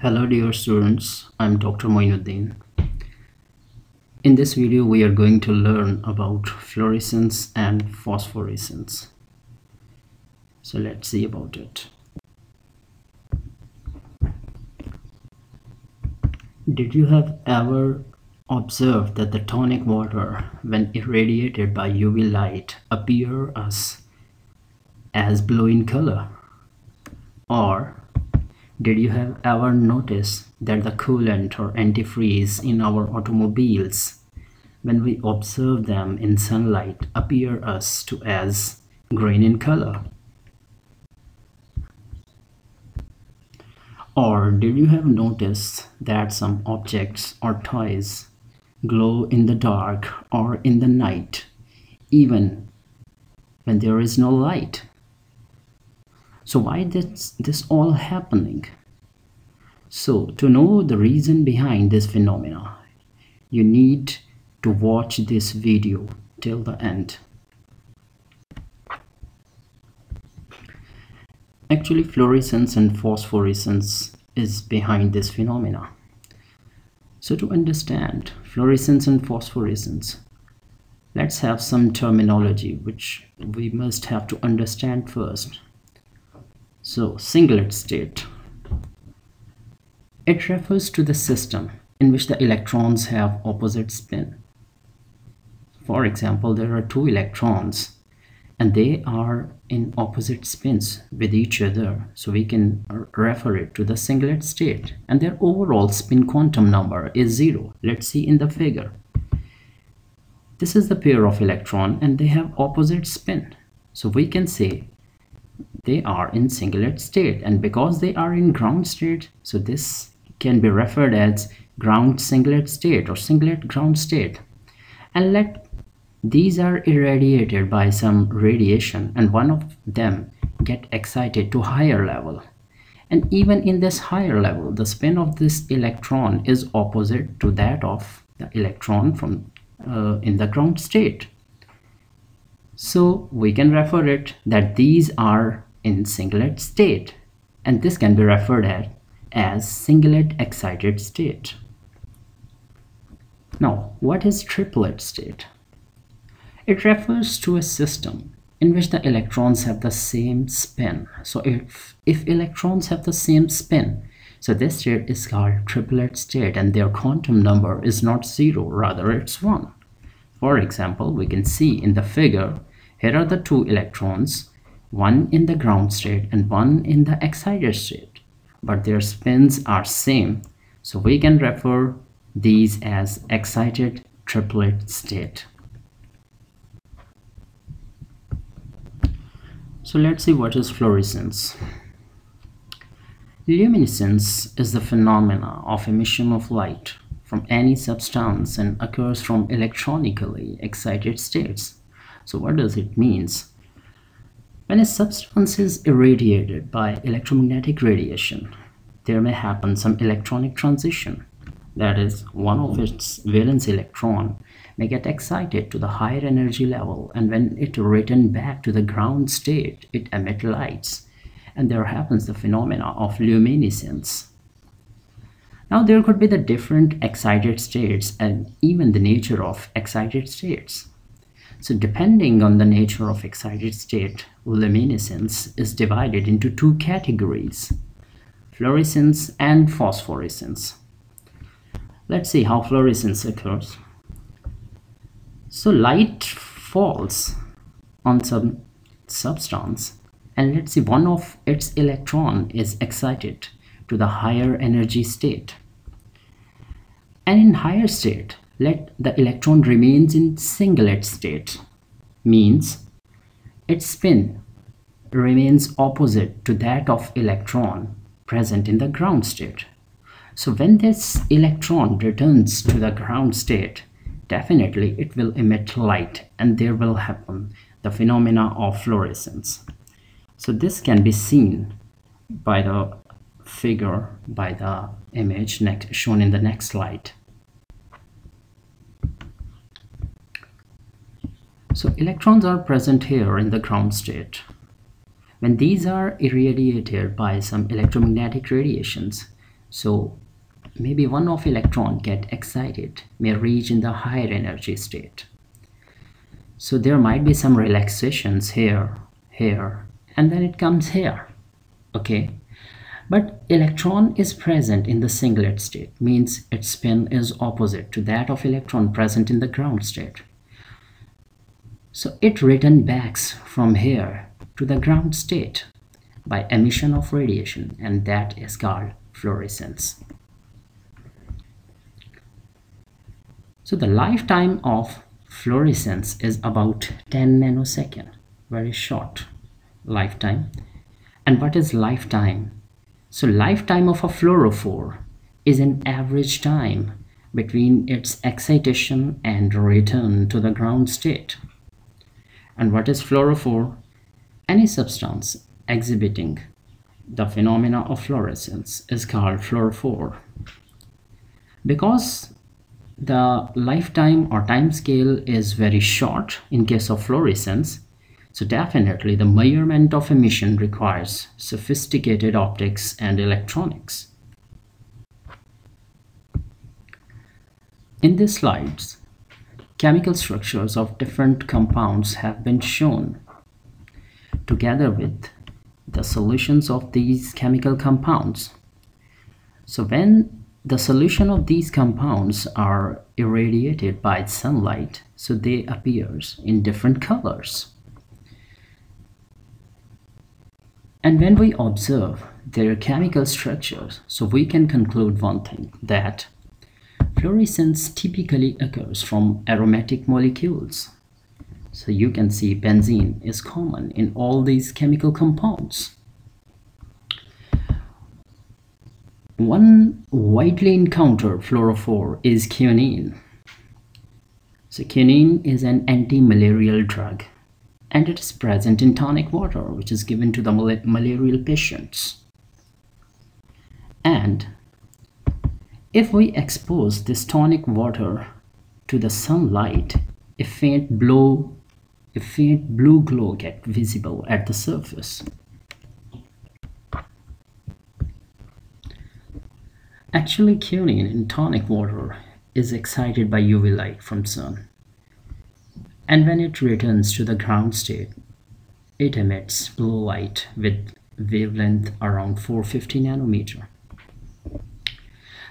Hello dear students, I'm Dr. Moinuddin. In this video we are going to learn about fluorescence and phosphorescence. So let's see about it. Did you have ever observed that the tonic water when irradiated by UV light appear as, as blue in color? Or did you have ever noticed that the coolant or antifreeze in our automobiles, when we observe them in sunlight, appear us to as green in color? Or did you have noticed that some objects or toys glow in the dark or in the night, even when there is no light? So why this this all happening? So to know the reason behind this phenomena, you need to watch this video till the end. Actually, fluorescence and phosphorescence is behind this phenomena. So to understand fluorescence and phosphorescence, let's have some terminology which we must have to understand first so singlet state. It refers to the system in which the electrons have opposite spin. For example, there are two electrons and they are in opposite spins with each other. So we can refer it to the singlet state and their overall spin quantum number is zero. Let's see in the figure. This is the pair of electron and they have opposite spin. So we can say they are in singlet state. And because they are in ground state so this can be referred as ground singlet state or singlet ground state. And let these are irradiated by some radiation and one of them get excited to higher level. And even in this higher level the spin of this electron is opposite to that of the electron from uh, in the ground state. So we can refer it that these are in singlet state and this can be referred at as singlet excited state. Now, what is triplet state? It refers to a system in which the electrons have the same spin. So if, if electrons have the same spin, so this state is called triplet state and their quantum number is not zero, rather it's one. For example, we can see in the figure, here are the two electrons one in the ground state and one in the excited state but their spins are same. So we can refer these as excited triplet state. So let's see what is fluorescence. Luminescence is the phenomena of emission of light from any substance and occurs from electronically excited states. So what does it means when a substance is irradiated by electromagnetic radiation, there may happen some electronic transition. That is, one of its valence electron may get excited to the higher energy level and when it returns back to the ground state, it emit lights. And there happens the phenomena of luminescence. Now there could be the different excited states and even the nature of excited states. So depending on the nature of excited state, luminescence is divided into two categories, fluorescence and phosphorescence. Let's see how fluorescence occurs. So light falls on some substance and let's see one of its electron is excited to the higher energy state. And in higher state, let the electron remains in singlet state means its spin remains opposite to that of electron present in the ground state. So when this electron returns to the ground state, definitely it will emit light and there will happen the phenomena of fluorescence. So this can be seen by the figure, by the image next, shown in the next slide. So electrons are present here in the ground state. When these are irradiated by some electromagnetic radiations, So maybe one of electron get excited may reach in the higher energy state. So there might be some relaxations here, here, and then it comes here. Okay. But electron is present in the singlet state, means its spin is opposite to that of electron present in the ground state. So it returns back from here to the ground state by emission of radiation and that is called fluorescence. So the lifetime of fluorescence is about 10 nanosecond, very short lifetime. And what is lifetime? So lifetime of a fluorophore is an average time between its excitation and return to the ground state. And what is fluorophore? Any substance exhibiting the phenomena of fluorescence is called fluorophore. Because the lifetime or time scale is very short in case of fluorescence, so definitely the measurement of emission requires sophisticated optics and electronics. In these slides, chemical structures of different compounds have been shown together with the solutions of these chemical compounds. So when the solution of these compounds are irradiated by sunlight, so they appears in different colors. And when we observe their chemical structures, so we can conclude one thing, that fluorescence typically occurs from aromatic molecules. So you can see benzene is common in all these chemical compounds. One widely encountered fluorophore is quinine. So quinine is an anti-malarial drug and it is present in tonic water which is given to the mal malarial patients. And if we expose this tonic water to the sunlight, a faint blue, a faint blue glow get visible at the surface. Actually, quinine in tonic water is excited by UV light from sun and when it returns to the ground state, it emits blue light with wavelength around 450 nanometer.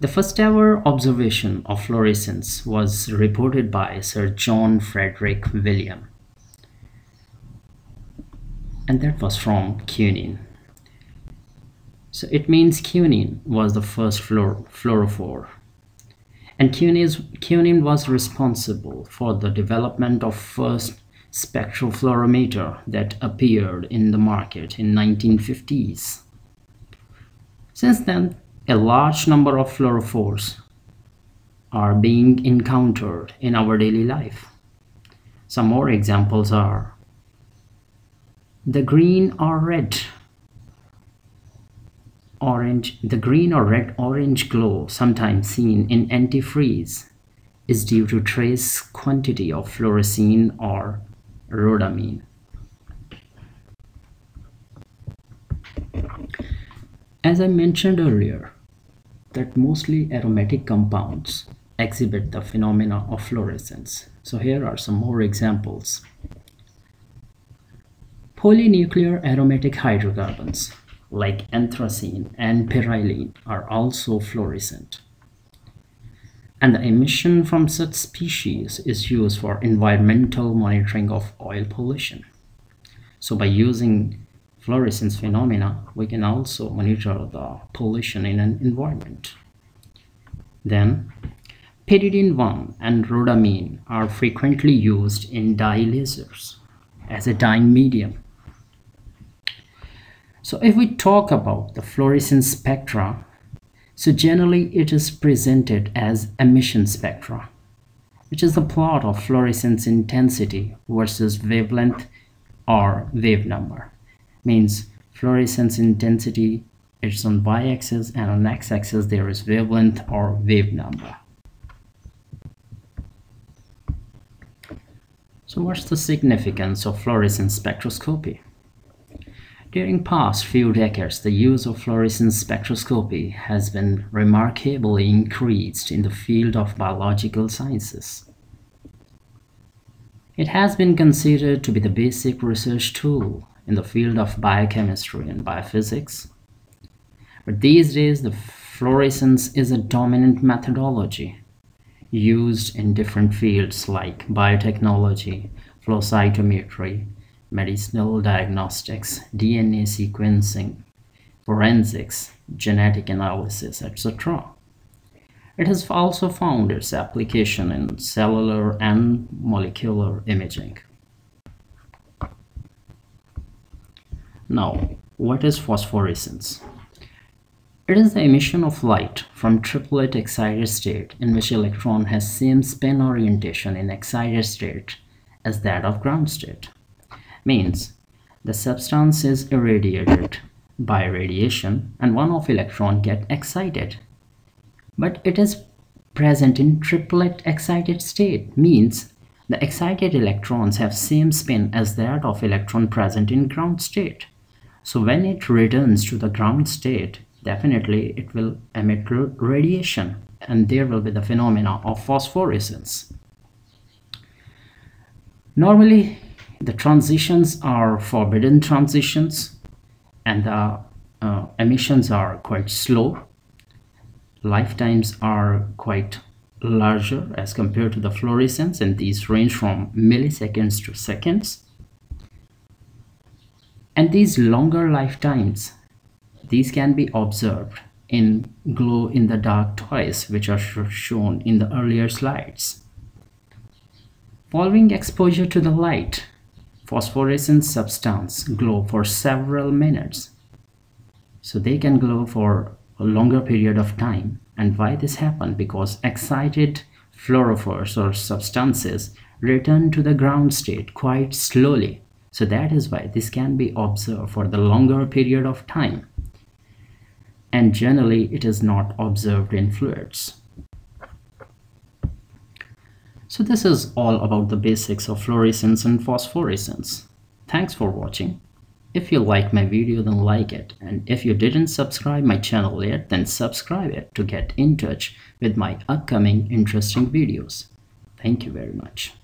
The first ever observation of fluorescence was reported by Sir John Frederick William, and that was from quinine. So it means quinine was the first fluor fluorophore and quinine was responsible for the development of first spectropolarimeter that appeared in the market in 1950s. Since then, a large number of fluorophores are being encountered in our daily life. Some more examples are the green or red orange, the green or red orange glow sometimes seen in antifreeze is due to trace quantity of fluorescein or rhodamine. As I mentioned earlier, that mostly aromatic compounds exhibit the phenomena of fluorescence. So here are some more examples. Polynuclear aromatic hydrocarbons like anthracene and perylene are also fluorescent. And the emission from such species is used for environmental monitoring of oil pollution. So by using fluorescence phenomena, we can also monitor the pollution in an environment. Then, pyridine-1 and rhodamine are frequently used in dye lasers as a dyeing medium so if we talk about the fluorescence spectra, so generally it is presented as emission spectra, which is the plot of fluorescence intensity versus wavelength or wave number. Means fluorescence intensity is on y-axis and on x-axis there is wavelength or wave number. So what's the significance of fluorescence spectroscopy? During past few decades, the use of fluorescence spectroscopy has been remarkably increased in the field of biological sciences. It has been considered to be the basic research tool in the field of biochemistry and biophysics. But these days, the fluorescence is a dominant methodology used in different fields like biotechnology, flow cytometry, medicinal diagnostics, DNA sequencing, forensics, genetic analysis, etc. It has also found its application in cellular and molecular imaging. Now, what is phosphorescence? It is the emission of light from triplet excited state in which electron has same spin orientation in excited state as that of ground state. Means the substance is irradiated by radiation and one of electron get excited but it is present in triplet excited state means the excited electrons have same spin as that of electron present in ground state. So when it returns to the ground state, definitely it will emit radiation and there will be the phenomena of phosphorescence. Normally, the transitions are forbidden transitions and the uh, emissions are quite slow lifetimes are quite larger as compared to the fluorescence and these range from milliseconds to seconds and these longer lifetimes these can be observed in glow in the dark toys which are shown in the earlier slides following exposure to the light phosphorescent substance glow for several minutes so they can glow for a longer period of time. And why this happened? Because excited fluorophores or substances return to the ground state quite slowly. So that is why this can be observed for the longer period of time. And generally it is not observed in fluids. So this is all about the basics of fluorescence and phosphorescence. Thanks for watching. If you like my video then like it and if you didn't subscribe my channel yet then subscribe it to get in touch with my upcoming interesting videos. Thank you very much.